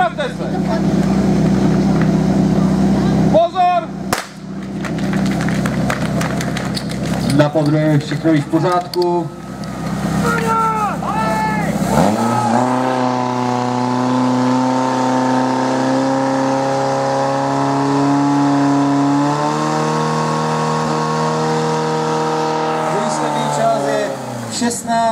naprawdę swe. Pozor! Na podle všechno je v 16.